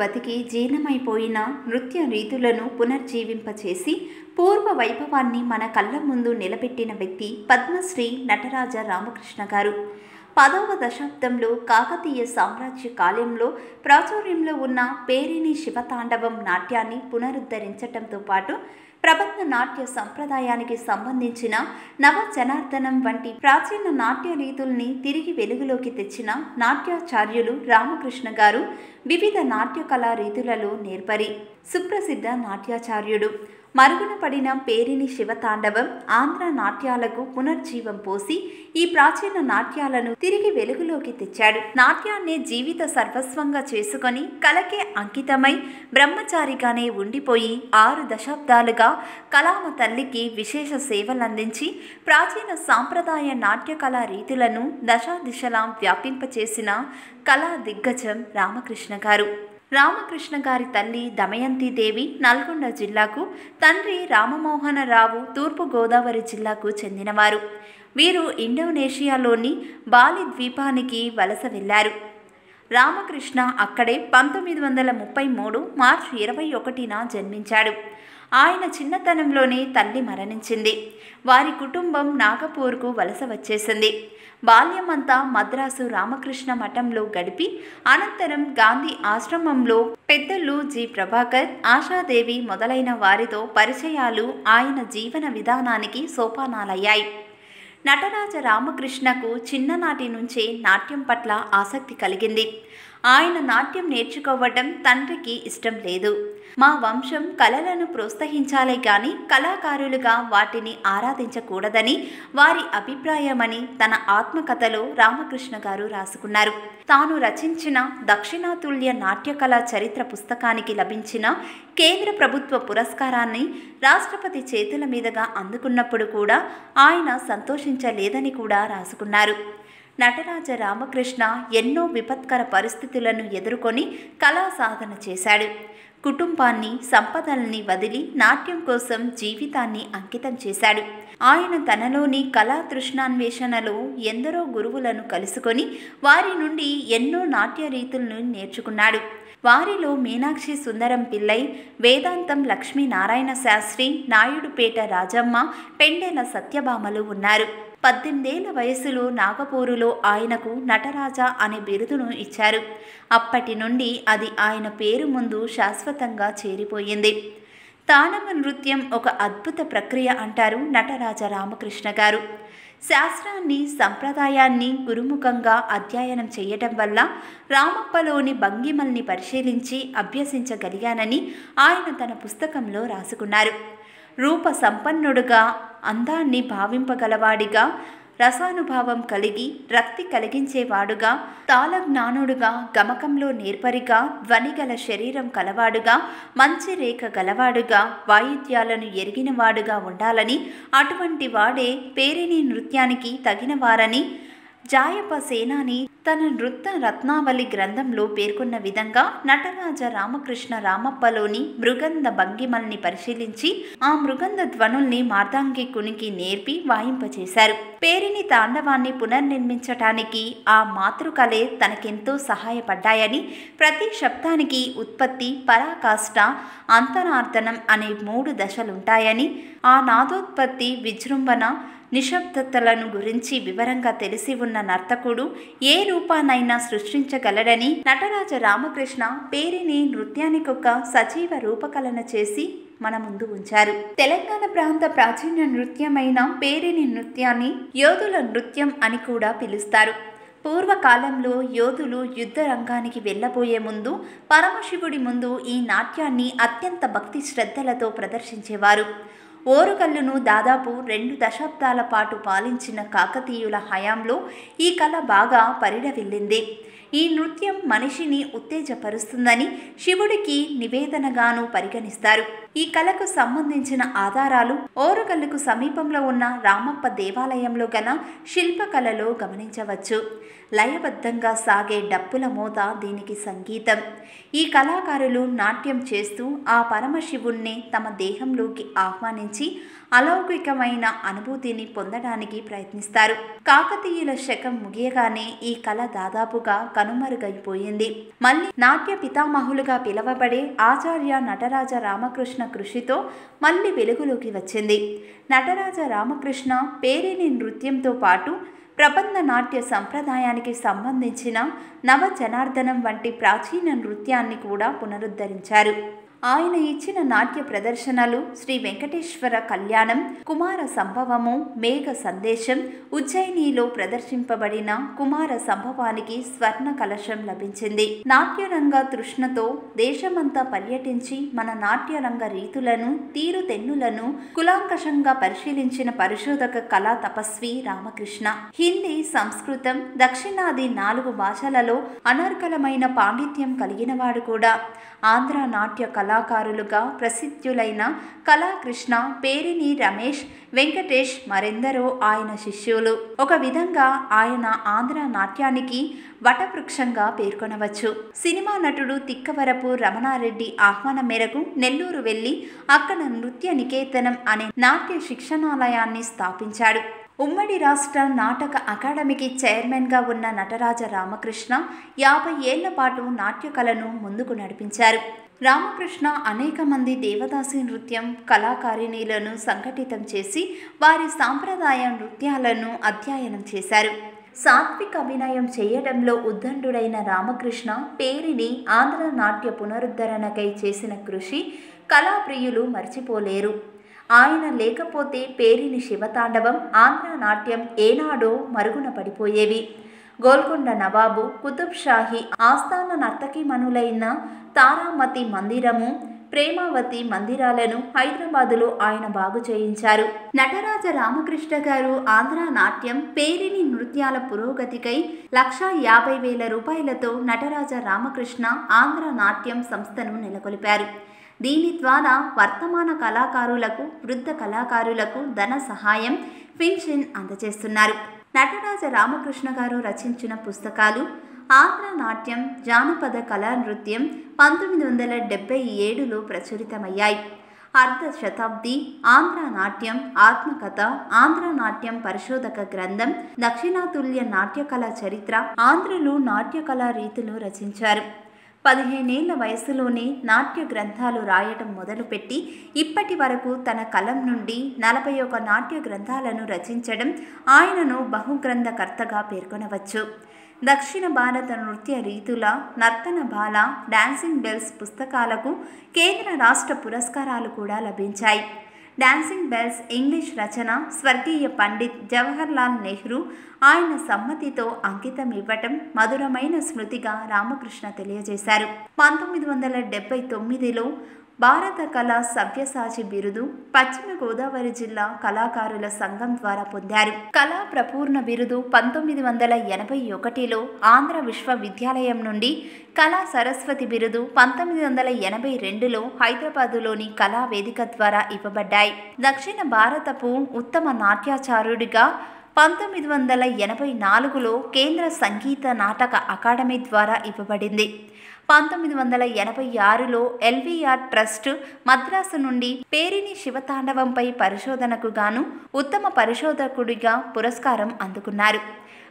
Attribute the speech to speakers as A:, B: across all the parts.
A: బతికి జీర్ణమైపోయిన నృత్య రీతులను పునర్జీవింపచేసి పూర్వ వైభవాన్ని మన కళ్ళ ముందు నిలబెట్టిన వ్యక్తి పద్మశ్రీ నటరాజ రామకృష్ణ గారు. పదవ దశాబ్దంలో కాకతీయ సామ్రాజ్య కాలంలో ప్రాచుర్యంలో ఉన్న పేరిని శివతాండవం నాట్యాన్ని పునరుద్ధరించటంతో పాటు ప్రబంధ నాట్య సంప్రదాయానికి సంబంధించిన నవ జనార్దనం వంటి ప్రాచీన నాట్య రీతుల్ని తిరిగి వెలుగులోకి తెచ్చిన నాట్యాచార్యులు రామకృష్ణ గారు వివిధ నాట్య కళా రీతులలో నేర్పరి సుప్రసిద్ధ నాట్యాచార్యుడు. మరుగున పడిన పేరిని శివతాండవం ఆంధ్ర నాట్యాలకు పునర్జీవం పోసి ఈ ప్రాచీన నాట్యాలను తిరిగి వెలుగులోకి తెచ్చాడు. నాట్యాన్ని జీవిత సర్వస్వంగా చేసుకొని కళకే అంకితమై బ్రహ్మచారిగానే ఉండిపోయి ఆరు దశాబ్దాలుగా కళామ తల్లికి విశేష సేవలందించి ప్రాచీన సాంప్రదాయ నాట్య కళా రీతులను దశాదిశలా వ్యాపింపచేసిన కళా దిగ్గజం రామకృష్ణ గారు. రామకృష్ణ గారి తల్లి దమయంతిదేవి నల్గొండ జిల్లాకు తండ్రి రామమోహనరావు తూర్పు గోదావరి జిల్లాకు చెందినవారు. వీరు ఇండోనేషియాలోని బాలి ద్వీపానికి వలస వెళ్ళారు రామకృష్ణ అక్కడే పంతొమ్మిది వందల ముప్పై మూడు మార్చి ఇరవై ఒకటిన జన్మించాడు. ఆయన చిన్నతనంలోనే తల్లి మరణించింది. వారి కుటుంబం నాగపూర్కు వలస వచ్చేసింది. బాల్యమంతా మద్రాసు రామకృష్ణ మఠంలో గడిపి అనంతరం గాంధీ ఆశ్రమంలో పెద్దలు జి. ప్రభాకర్ ఆశాదేవి మొదలైన వారితో పరిచయాలు ఆయన జీవన విధానానికి సోపానాలయ్యాయి. నటరాజ రామకృష్ణకు చిన్ననాటి నుంచే నాట్యం పట్ల ఆసక్తి కలిగింది. ఆయన నాట్యం నేర్చుకోవటం తండ్రికి ఇష్టం లేదు. మా వంశం కళలను ప్రోత్సహించాలే కానీ కళాకారులుగా వాటిని ఆరాధించకూడదని వారి అభిప్రాయమని తన ఆత్మకథలో రామకృష్ణ గారు రాసుకున్నారు. తాను రచించిన దక్షిణాతుల్య నాట్యకళా చరిత్ర పుస్తకానికి లభించిన కేంద్ర ప్రభుత్వ పురస్కారాన్ని రాష్ట్రపతి చేతుల మీదుగా అందుకున్నప్పుడు కూడా ఆయన సంతోషించలేదని కూడా రాసుకున్నారు. నటరాజ రామకృష్ణ ఎన్నో విపత్కర పరిస్థితులను ఎదుర్కొని కళా సాధన చేశాడు. కుటుంబాన్ని సంపదల్ని వదిలి నాట్యం కోసం జీవితాన్ని అంకితం చేశాడు. ఆయన తనలోని కళా తృష్ణాన్వేషణలో ఎందరో గురువులను కలుసుకొని వారి నుండి ఎన్నో నాట్య రీతులను నేర్చుకున్నాడు. వారిలో మీనాక్షి సుందరం పిల్లై వేదాంతం లక్ష్మీనారాయణ శాస్త్రి నాయుడుపేట రాజమ్మ పెండెల సత్యభామలు ఉన్నారు. పద్దెనిమిదేళ్ళ వయసులో నాగపూరులో ఆయనకు నటరాజా అనే బిరుదును ఇచ్చారు. అప్పటి నుండి అది ఆయన పేరు ముందు శాశ్వతంగా చేరిపోయింది. తానమ నృత్యం ఒక అద్భుత ప్రక్రియ అంటారు నటరాజ రామకృష్ణ గారు. శాస్త్రాన్ని సంప్రదాయాన్ని గురుముఖంగా అధ్యయనం చేయటం వల్ల రామప్పలోని భంగిమల్ని పరిశీలించి అభ్యసించగలిగానని ఆయన తన పుస్తకంలో రాసుకున్నారు. రూప సంపన్నుడుగా అందాన్ని భావింపగలవాడిగా రసానుభావం కలిగి రక్తి కలిగించేవాడుగా తాళజ్ఞానుడుగా గమకంలో నేర్పరిగా ధ్వనిగల శరీరం కలవాడుగా మంచి రేఖ గలవాడుగా వాయిద్యాలను ఎరిగినవాడుగా ఉండాలని అటువంటి వాడే పేరిని నృత్యానికి తగినవారని జాయప సేనాని తన నృత్య రత్నావళి గ్రంథంలో పేర్కొన్న విధంగా నటరాజ రామకృష్ణ రామప్పలోని మృగంధ భంగిమల్ని పరిశీలించి ఆ మృగంధ ధ్వనుల్ని మార్దాంగికునికి నేర్పి వాయింపచేశారు. పేరిని తాండవాన్ని పునర్నిర్మించటానికి ఆ మాతృకలే తనకెంతో సహాయపడ్డాయని ప్రతి శబ్దానికి ఉత్పత్తి పరాకాష్ట అంతరార్థనం అనే మూడు దశలుంటాయని ఆ నాదోత్పత్తి విజృంభణ నిశ్శబ్దతలను గురించి వివరంగా తెలిసి ఉన్న నర్తకుడు ఏ రూపానైనా సృష్టించగలడని నటరాజ రామకృష్ణ పేరిని నృత్యానికొక సజీవ రూపకలన చేసి మన ముందు ఉంచారు. తెలంగాణ ప్రాంత ప్రాచీన నృత్యమైన పేరిని నృత్యాన్ని యోధుల నృత్యం అని కూడా పిలుస్తారు. పూర్వకాలంలో యోధులు యుద్ధ రంగానికి వెళ్ళబోయే ముందు పరమశివుడి ముందు ఈ నాట్యాన్ని అత్యంత భక్తి శ్రద్ధలతో ప్రదర్శించేవారు. ఓరుగల్లును దాదాపు రెండు దశాబ్దాల పాటు పాలించిన కాకతీయుల హయాంలో ఈ కళ బాగా పరిడవిల్లింది ఈ నృత్యం మనిషిని ఉత్తేజపరుస్తుందని శివుడికి నివేదనగాను పరిగణిస్తారు. ఈ కళకు సంబంధించిన ఆధారాలు ఓరుగల్లుకు సమీపంలో ఉన్న రామప్ప దేవాలయంలో గల శిల్పకళలో గమనించవచ్చు. లయబద్ధంగా సాగే డప్పుల మోత దీనికి సంగీతం. ఈ కళాకారులు నాట్యం చేస్తూ ఆ పరమశివుణ్ణి తమ దేహంలోకి ఆహ్వానించి అలౌకికమైన అనుభూతిని పొందడానికి ప్రయత్నిస్తారు. కాకతీయుల శకం ముగియగానే ఈ కళ దాదాపుగా కనుమరుగైపోయింది. మళ్ళీ నాట్య పితామహులుగా పిలవబడే ఆచార్య నటరాజ రామకృష్ణ కృషితో మళ్ళీ వెలుగులోకి వచ్చింది. నటరాజ రామకృష్ణ పేరిని నృత్యంతో పాటు ప్రబంధ నాట్య సంప్రదాయానికి సంబంధించిన నవ జనార్దనం వంటి ప్రాచీన నృత్యాన్ని కూడా పునరుద్ధరించారు. ఆయన ఇచ్చిన నాట్య ప్రదర్శనలు శ్రీ వెంకటేశ్వర కళ్యాణం కుమార సంభవము మేఘ సందేశం ఉజ్జయినిలో ప్రదర్శింపబడిన కుమార సంభవానికి స్వర్ణ కలశం లభించింది. నాట్యరంగ తృష్ణతో దేశమంతా పర్యటించి మన నాట్యరంగ రీతులను తీరుతెన్నులను కులాంకషంగా పరిశీలించిన పరిశోధక కళా తపస్వి రామకృష్ణ. హిందీ సంస్కృతం దక్షిణాది నాలుగు భాషలలో అనర్కలమైన పాండిత్యం కలిగినవాడు కూడా. ఆంధ్ర నాట్య కళ కళాకారులుగా ప్రసిద్ధులైన కళాకృష్ణ పేరిని రమేష్ వెంకటేష్ మరెందరో ఆయన శిష్యులు. ఒక విధంగా ఆయన ఆంధ్ర నాట్యానికి వటవృక్షంగా పేర్కొనవచ్చు. సినిమా నటుడు తిక్కవరపు రమణారెడ్డి ఆహ్వానం మేరకు నెల్లూరు వెళ్ళి అక్కడ నృత్య నికేతనం అనే నాట్య శిక్షణాలయాన్ని స్థాపించాడు. ఉమ్మడి రాష్ట్ర నాటక అకాడమీకి చైర్మన్గా ఉన్న నటరాజ రామకృష్ణ యాభై ఏళ్ళ పాటు నాట్యకళను ముందుకు నడిపించారు. రామకృష్ణ అనేక మంది దేవదాసి నృత్యం కళాకారిణీలను సంఘటితం చేసి వారి సాంప్రదాయ నృత్యాలను అధ్యయనం చేశారు. సాత్విక అభినయం చేయడంలో ఉద్దండుడైన రామకృష్ణ పేరిని ఆంధ్ర నాట్య పునరుద్ధరణకై చేసిన కృషి కళాప్రియులు మర్చిపోలేరు. ఆయన లేకపోతే పేరిని శివతాండవం ఆంధ్ర నాట్యం ఏనాడో మరుగున పడిపోయేవి. గోల్కొండ నవాబు కుతుబ్ షాహీ ఆస్థాన నర్తకిమణులైన తారామతి మందిరము ప్రేమావతి మందిరాలను హైదరాబాదులో ఆయన బాగు చేయించారు. నటరాజ రామకృష్ణ గారు ఆంధ్ర నాట్యం పేరిని నృత్యాల పురోగతికై లక్ష యాభై వేల రూపాయలతో నటరాజ రామకృష్ణ ఆంధ్ర నాట్యం సంస్థను నెలకొల్పారు. దీని ద్వారా వర్తమాన కళాకారులకు వృద్ధ కళాకారులకు ధన సహాయం పెన్షన్ అందజేస్తున్నారు. నటరాజ రామకృష్ణ గారు రచించిన పుస్తకాలు ఆంధ్ర నాట్యం జానపద కళా నృత్యం పంతొమ్మిది వందల డెబ్బై ఏడులో ప్రచురితమయ్యాయి. అర్ధ శతాబ్ది ఆంధ్ర నాట్యం ఆత్మకథ ఆంధ్ర నాట్యం పరిశోధక గ్రంథం దక్షిణాతుల్య నాట్యకళ చరిత్ర ఆంధ్రులు నాట్యకళా రీతులు రచించారు. పదిహేనేళ్ళ వయసులోనే నాట్య గ్రంథాలు రాయటం మొదలుపెట్టి ఇప్పటి వరకు తన కలం నుండి నలభై ఒక నాట్య గ్రంథాలను రచించడం ఆయనను బహుగ్రంథకర్తగా పేర్కొనవచ్చు. దక్షిణ భారత నృత్య రీతుల నర్తన బాల డాన్సింగ్ బెల్స్ పుస్తకాలకు కేంద్ర రాష్ట్ర పురస్కారాలు కూడా లభించాయి. డాన్సింగ్ బెల్స్ ఇంగ్లీష్ రచన స్వర్గీయ పండిత్ జవహర్లాల్ నెహ్రూ ఆయన సమ్మతితో అంకితం ఇవ్వటం మధురమైన స్మృతిగా రామకృష్ణ తెలియజేశారు. పంతొమ్మిది వందల డెబ్బై తొమ్మిదిలో భారత కళా సవ్యసాచి బిరుదు పశ్చిమ గోదావరి జిల్లా కళాకారుల సంఘం ద్వారా పొందారు. కళా ప్రపూర్ణ బిరుదు పంతొమ్మిది వందల ఎనభై ఒకటిలో ఆంధ్ర విశ్వవిద్యాలయం నుండి కళా సరస్వతి బిరుదు పంతొమ్మిది వందల ఎనభై రెండులో హైదరాబాదులోని కళా వేదిక ద్వారా ఇవ్వబడ్డాయి. దక్షిణ భారతపు ఉత్తమ నాట్యాచారుడిగా పంతొమ్మిది వందల ఎనభై నాలుగులో కేంద్ర సంగీత నాటక అకాడమీ ద్వారా ఇవ్వబడింది. పంతొమ్మిది వందల ఎనభై ఆరులో ఎల్వీఆర్ ట్రస్ట్ మద్రాసు నుండి పేరిని శివతాండవంపై పరిశోధనకు గాను ఉత్తమ పరిశోధకుడిగా పురస్కారం అందుకున్నారు.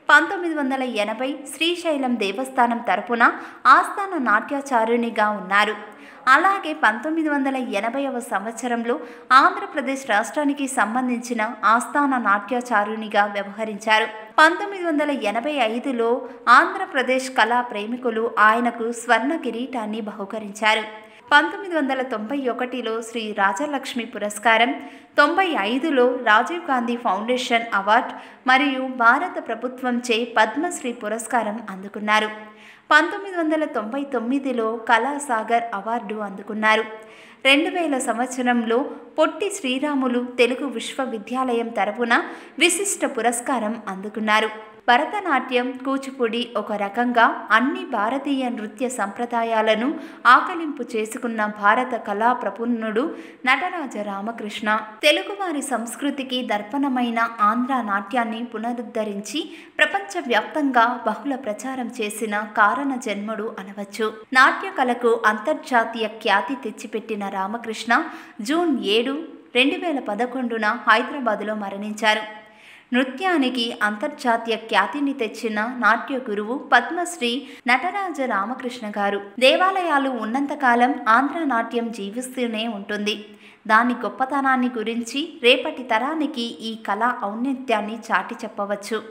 A: పంతొమ్మిది వందల ఎనభై శ్రీశైలం దేవస్థానం తరపున ఆస్థాన నాట్యాచార్యునిగా ఉన్నారు. అలాగే పంతొమ్మిది వందల ఎనభైవ సంవత్సరంలో ఆంధ్రప్రదేశ్ రాష్ట్రానికి సంబంధించిన ఆస్థాన నాట్యాచారునిగా వ్యవహరించారు. పంతొమ్మిది వందల ఎనభై ఐదులో ఆంధ్రప్రదేశ్ కళా ప్రేమికులు ఆయనకు స్వర్ణ కిరీటాన్ని బహుకరించారు. పంతొమ్మిది వందల తొంభై ఒకటిలో శ్రీ రాజలక్ష్మి పురస్కారం తొంభై ఐదులో రాజీవ్ గాంధీ ఫౌండేషన్ అవార్డ్ మరియు భారత ప్రభుత్వంచే పద్మశ్రీ పురస్కారం అందుకున్నారు. పంతొమ్మిది వందల తొంభై తొమ్మిదిలో కళాసాగర్ అవార్డు అందుకున్నారు. రెండు వేల సంవత్సరంలో పొట్టి శ్రీరాములు తెలుగు విశ్వవిద్యాలయం తరపున విశిష్ట పురస్కారం అందుకున్నారు. భరతనాట్యం కూచిపూడి ఒక రకంగా అన్ని భారతీయ నృత్య సంప్రదాయాలను ఆకలింపు చేసుకున్న భారత కళా ప్రపున్నుడు నటరాజ రామకృష్ణ. తెలుగువారి సంస్కృతికి దర్పణమైన ఆంధ్ర నాట్యాన్ని పునరుద్ధరించి ప్రపంచవ్యాప్తంగా బహుళ ప్రచారం చేసిన కారణ జన్ముడు అనవచ్చు. నాట్య కళకు అంతర్జాతీయ ఖ్యాతి తెచ్చిపెట్టిన రామకృష్ణ జూన్ ఏడు రెండు వేల పదకొండున హైదరాబాదులో మరణించారు. నృత్యానికి అంతర్జాతీయ ఖ్యాతిని తెచ్చిన నాట్య గురువు పద్మశ్రీ నటరాజ రామకృష్ణ గారు. దేవాలయాలు ఉన్నంతకాలం ఆంధ్ర నాట్యం జీవిస్తూనే ఉంటుంది. దాని గొప్పతనాన్ని గురించి రేపటి తరానికి ఈ కళా ఔన్నత్యాన్ని చాటి చెప్పవచ్చు.